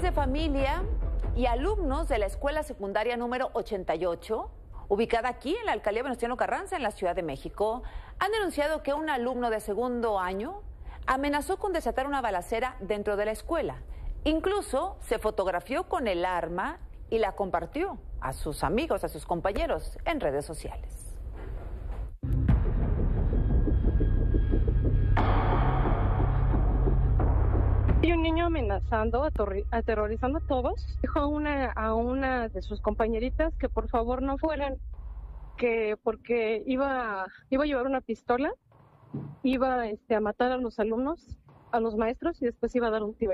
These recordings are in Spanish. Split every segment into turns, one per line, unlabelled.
Padres de familia y alumnos de la escuela secundaria número 88, ubicada aquí en la alcaldía Venustiano Carranza, en la Ciudad de México, han denunciado que un alumno de segundo año amenazó con desatar una balacera dentro de la escuela. Incluso se fotografió con el arma y la compartió a sus amigos, a sus compañeros en redes sociales.
Un niño amenazando, aterrorizando a todos, dijo a una, a una de sus compañeritas que por favor no fueran, que porque iba, iba a llevar una pistola, iba este, a matar a los alumnos, a los maestros y después iba a dar un tiro.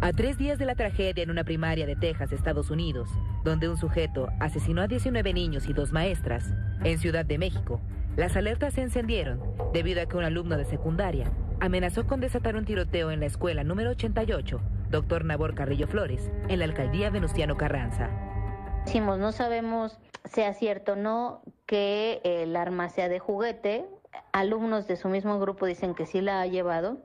A tres días de la tragedia en una primaria de Texas, Estados Unidos, donde un sujeto asesinó a 19 niños y dos maestras, en Ciudad de México, las alertas se encendieron debido a que un alumno de secundaria amenazó con desatar un tiroteo en la escuela número 88, Dr. Nabor Carrillo Flores, en la alcaldía Venustiano Carranza.
Decimos, no sabemos sea cierto o no que el arma sea de juguete. Alumnos de su mismo grupo dicen que sí la ha llevado.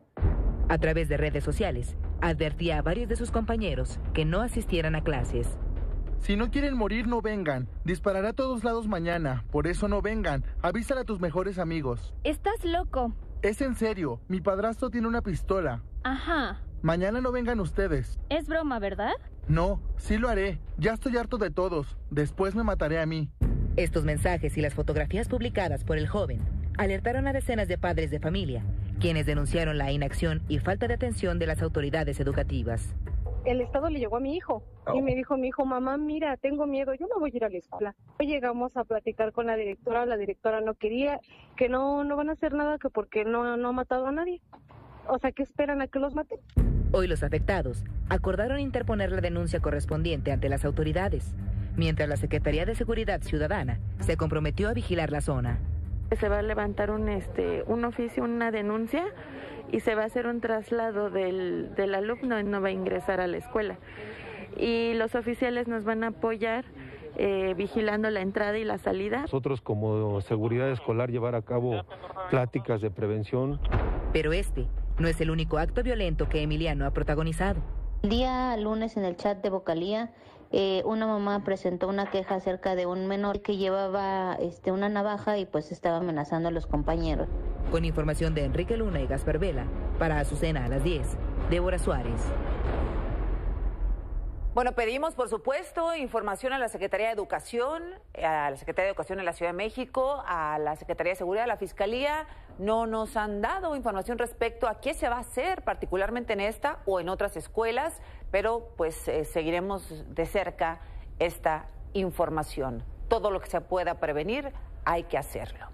A través de redes sociales, advertía a varios de sus compañeros que no asistieran a clases.
Si no quieren morir, no vengan. Disparará a todos lados mañana. Por eso no vengan. Avísale a tus mejores amigos.
Estás loco.
Es en serio. Mi padrastro tiene una pistola.
Ajá.
Mañana no vengan ustedes.
Es broma, ¿verdad?
No, sí lo haré. Ya estoy harto de todos. Después me mataré a mí.
Estos mensajes y las fotografías publicadas por el joven alertaron a decenas de padres de familia, quienes denunciaron la inacción y falta de atención de las autoridades educativas
el Estado le llegó a mi hijo y me dijo mi hijo, mamá, mira, tengo miedo, yo no voy a ir a la escuela. Hoy llegamos a platicar con la directora, la directora no quería, que no, no van a hacer nada, que porque no, no ha matado a nadie. O sea, que esperan a que los maten?
Hoy los afectados acordaron interponer la denuncia correspondiente ante las autoridades, mientras la Secretaría de Seguridad Ciudadana se comprometió a vigilar la zona.
Se va a levantar un, este, un oficio, una denuncia y se va a hacer un traslado del, del alumno y no va a ingresar a la escuela. Y los oficiales nos van a apoyar eh, vigilando la entrada y la salida.
Nosotros como seguridad escolar llevar a cabo pláticas de prevención.
Pero este no es el único acto violento que Emiliano ha protagonizado.
El día lunes en el chat de Vocalía, eh, una mamá presentó una queja acerca de un menor que llevaba este, una navaja y pues estaba amenazando a los compañeros.
Con información de Enrique Luna y Gaspar Vela, para Azucena a las 10, Débora Suárez.
Bueno, pedimos, por supuesto, información a la Secretaría de Educación, a la Secretaría de Educación en la Ciudad de México, a la Secretaría de Seguridad, a la Fiscalía. No nos han dado información respecto a qué se va a hacer, particularmente en esta o en otras escuelas, pero pues eh, seguiremos de cerca esta información. Todo lo que se pueda prevenir, hay que hacerlo.